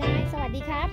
ได้ สวัสดีครับ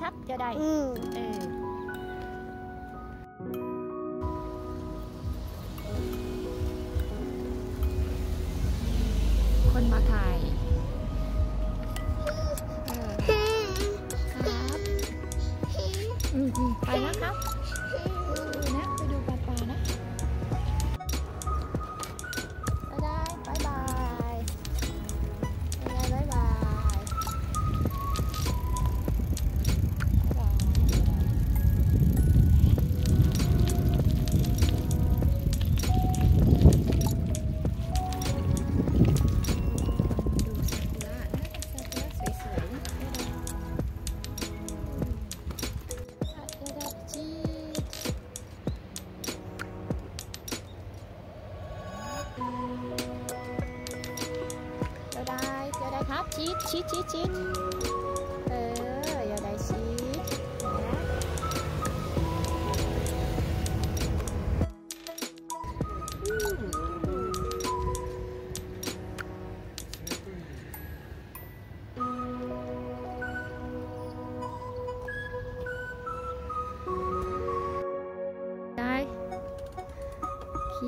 ทับจะได้อคนมาถ่ายไปนะครับ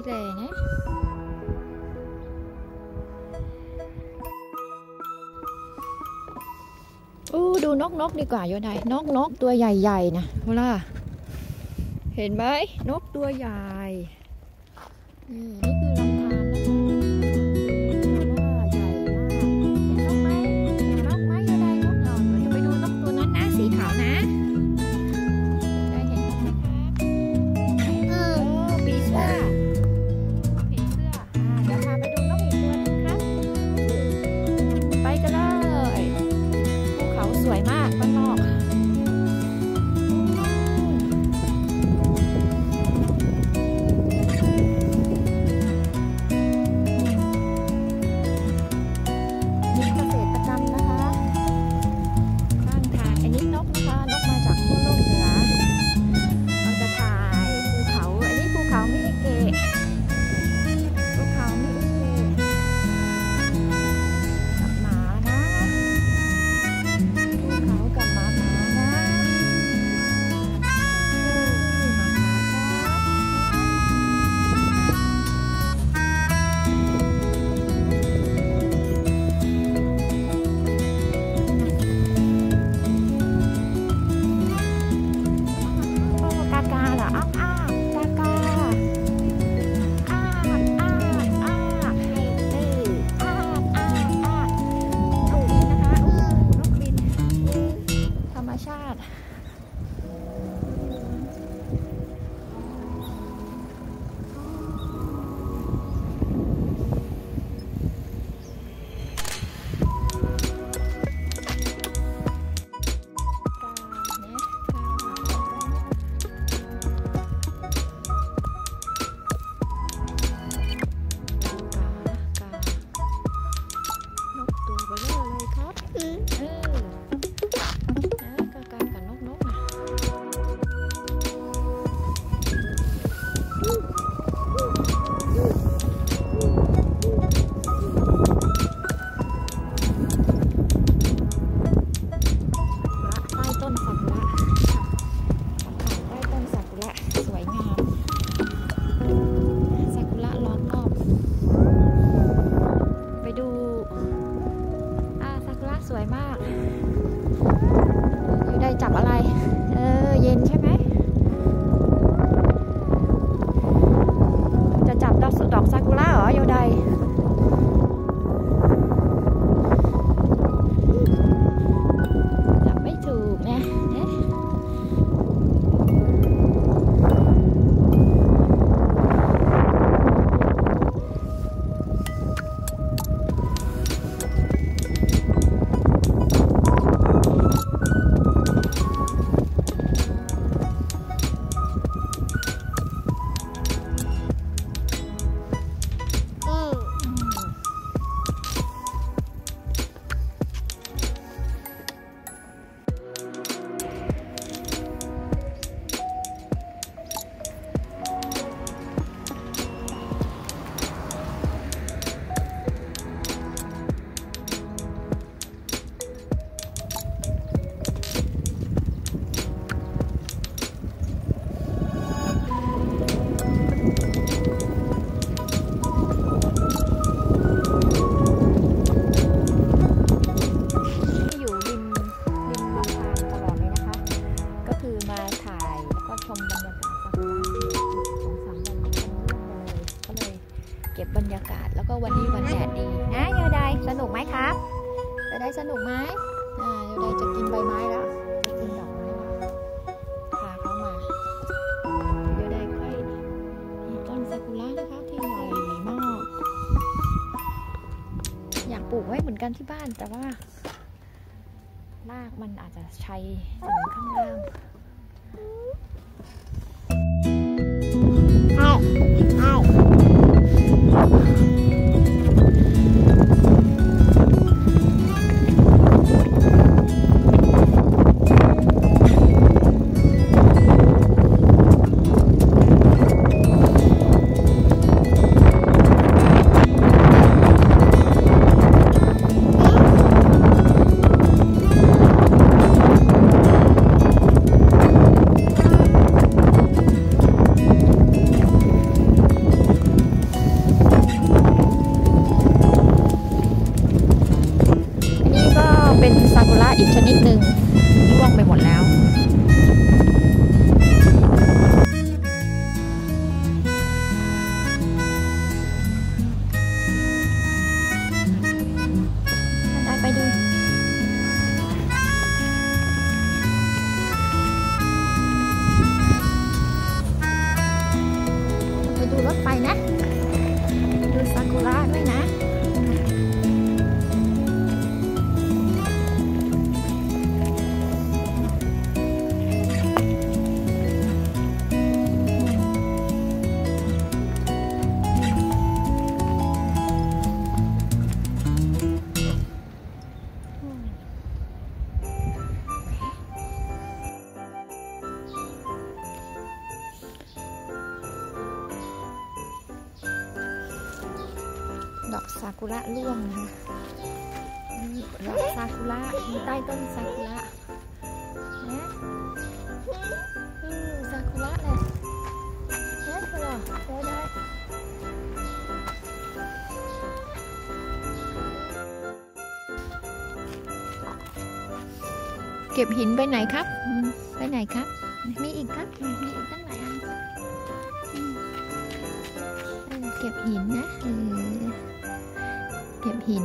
üzerine อู้ดูนกนกดีกว่าโยนายนกนกตัวใหญ่ๆนะโฮล่าเห็นไหมนกตัวใหญ่นี่ อยู่ได้จับอะไร เออ เย็นใช่ไหม ปลูกไว้เหมือนกันที่บ้านแต่ว่า รากมันอาจจะชัยถึงข้างล่างอาวอา อีกชนิดหนึ่งร่วงไปหมดแล้ว อกซากุระร่วงนะคะนี่ดอกซากุระอยู่ใต้ต้นซากุระนะอือซากุระเลยเฮ้ยเหรอเดี๋ยวได้เก็บหินไปไหนครับ ไปไหนครับ มีอีกครับ มีอีกตั้งหลายอันเก็บหินนะเออ ก็บหิน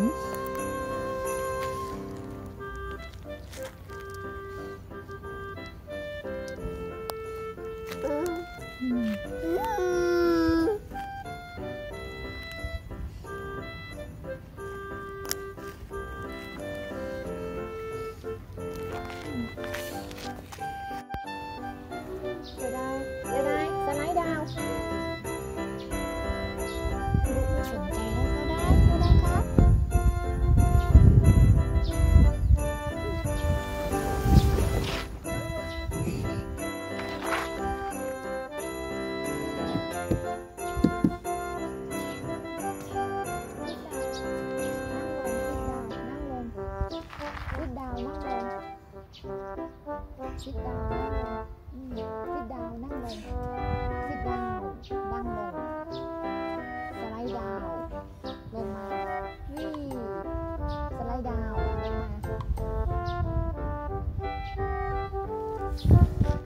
ชิดดาวนั่งลงอืมชิดดาวนั่งลงชิดดาวนั่งลงสไลด์ดาวลงมานี่สไลด์ดาวลงมา